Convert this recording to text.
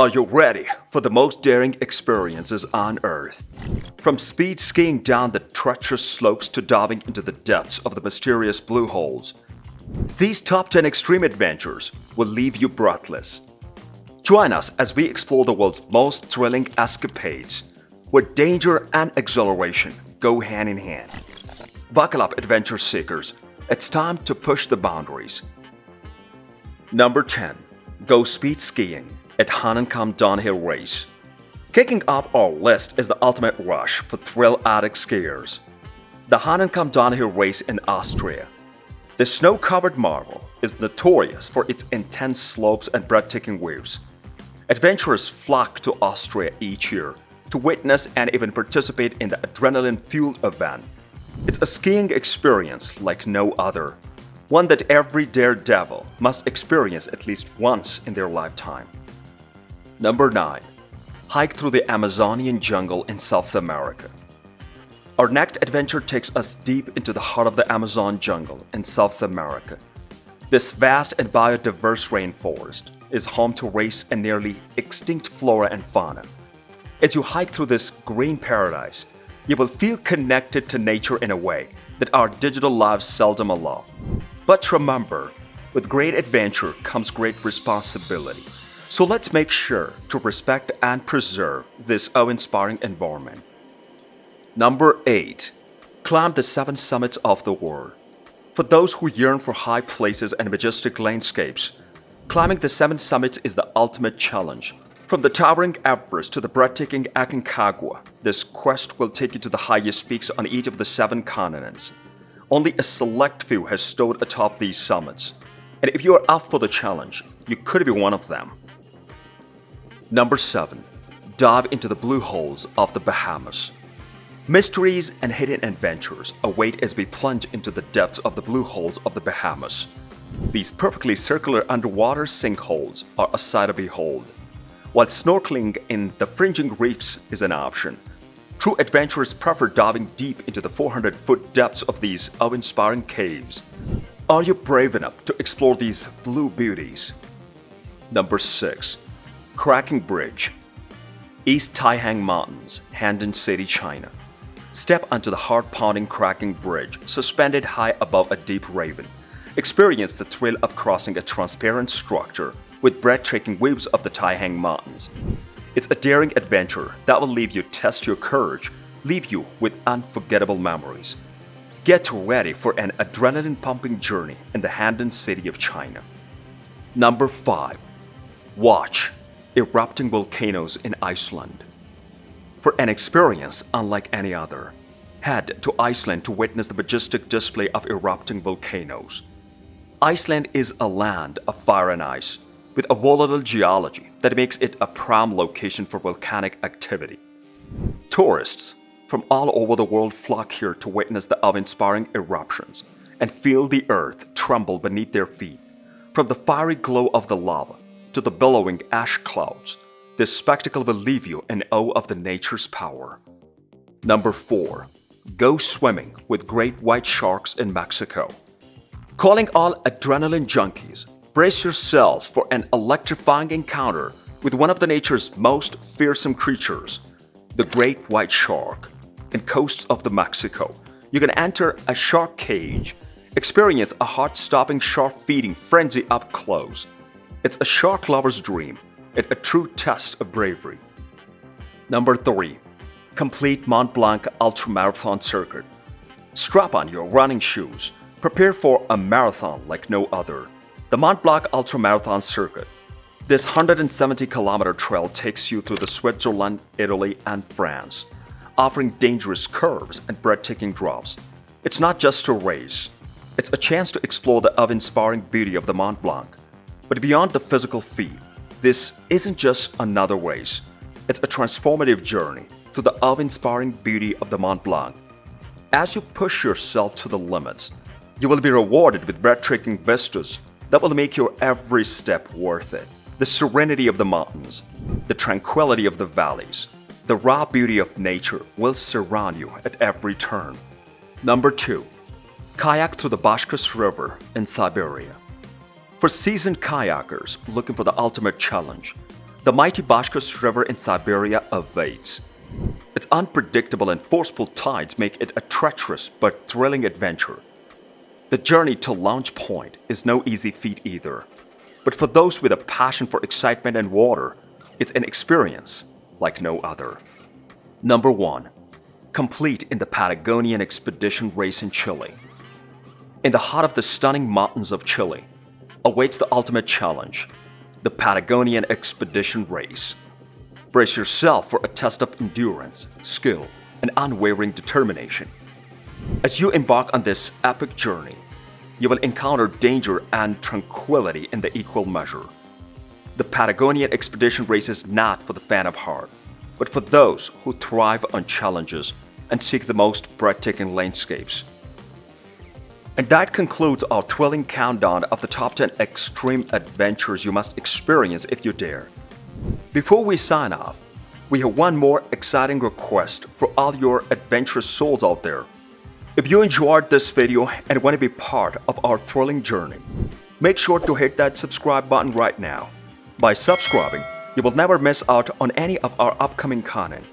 Are you ready for the most daring experiences on Earth? From speed skiing down the treacherous slopes to diving into the depths of the mysterious blue holes, these top 10 extreme adventures will leave you breathless. Join us as we explore the world's most thrilling escapades, where danger and exhilaration go hand in hand. Buckle up, adventure seekers. It's time to push the boundaries. Number 10. Go speed skiing at Hahnenkamm Downhill Race. Kicking off our list is the ultimate rush for thrill addict skiers. The Hahnenkamm Downhill Race in Austria. The snow covered marvel is notorious for its intense slopes and breathtaking views. Adventurers flock to Austria each year to witness and even participate in the adrenaline fueled event it's a skiing experience like no other, one that every daredevil must experience at least once in their lifetime. Number 9. Hike through the Amazonian jungle in South America. Our next adventure takes us deep into the heart of the Amazon jungle in South America. This vast and biodiverse rainforest is home to race and nearly extinct flora and fauna. As you hike through this green paradise, you will feel connected to nature in a way that our digital lives seldom allow. But remember, with great adventure comes great responsibility. So let's make sure to respect and preserve this awe-inspiring environment. Number 8. Climb the seven summits of the world. For those who yearn for high places and majestic landscapes, climbing the seven summits is the ultimate challenge from the towering Everest to the breathtaking Aconcagua, this quest will take you to the highest peaks on each of the seven continents. Only a select few has stood atop these summits, and if you are up for the challenge, you could be one of them. Number 7. Dive into the blue holes of the Bahamas. Mysteries and hidden adventures await as we plunge into the depths of the blue holes of the Bahamas. These perfectly circular underwater sinkholes are a sight to behold while snorkeling in the fringing reefs is an option. True adventurers prefer diving deep into the 400 foot depths of these awe inspiring caves. Are you brave enough to explore these blue beauties? Number 6. Cracking Bridge East Taihang Mountains, Handan City, China. Step onto the heart pounding cracking bridge suspended high above a deep ravine. Experience the thrill of crossing a transparent structure with breathtaking views of the Taihang Mountains. It's a daring adventure that will leave you test your courage, leave you with unforgettable memories. Get ready for an adrenaline-pumping journey in the Handan city of China. Number 5. Watch Erupting Volcanoes in Iceland. For an experience unlike any other, head to Iceland to witness the majestic display of erupting volcanoes. Iceland is a land of fire and ice, with a volatile geology that makes it a prime location for volcanic activity. Tourists from all over the world flock here to witness the awe-inspiring eruptions and feel the earth tremble beneath their feet. From the fiery glow of the lava to the billowing ash clouds, this spectacle will leave you in awe of the nature's power. Number 4. Go swimming with great white sharks in Mexico. Calling all adrenaline junkies Brace yourselves for an electrifying encounter with one of the nature's most fearsome creatures, the great white shark. In coasts of the Mexico, you can enter a shark cage, experience a heart-stopping shark feeding frenzy up close. It's a shark lover's dream and a true test of bravery. Number 3. Complete Mont Blanc Ultramarathon Circuit. Strap on your running shoes. Prepare for a marathon like no other. The Mont Blanc Ultramarathon Circuit. This 170 kilometer trail takes you through the Switzerland, Italy, and France, offering dangerous curves and breathtaking drops. It's not just a race, it's a chance to explore the awe-inspiring beauty of the Mont Blanc. But beyond the physical feat, this isn't just another race, it's a transformative journey to the awe-inspiring beauty of the Mont Blanc. As you push yourself to the limits, you will be rewarded with breathtaking vistas that will make your every step worth it. The serenity of the mountains, the tranquility of the valleys, the raw beauty of nature will surround you at every turn. Number 2. Kayak through the Bashkirsk River in Siberia. For seasoned kayakers looking for the ultimate challenge, The mighty Bashkirsk River in Siberia awaits. Its unpredictable and forceful tides make it a treacherous but thrilling adventure. The journey to Launch Point is no easy feat either, but for those with a passion for excitement and water, it's an experience like no other. Number 1. Complete in the Patagonian Expedition Race in Chile. In the heart of the stunning mountains of Chile awaits the ultimate challenge, the Patagonian Expedition Race. Brace yourself for a test of endurance, skill, and unwavering determination. As you embark on this epic journey, you will encounter danger and tranquility in the equal measure. The Patagonian Expedition Race is not for the fan of heart, but for those who thrive on challenges and seek the most breathtaking landscapes. And that concludes our thrilling countdown of the top 10 extreme adventures you must experience if you dare. Before we sign off, we have one more exciting request for all your adventurous souls out there. If you enjoyed this video and want to be part of our thrilling journey, make sure to hit that subscribe button right now. By subscribing, you will never miss out on any of our upcoming content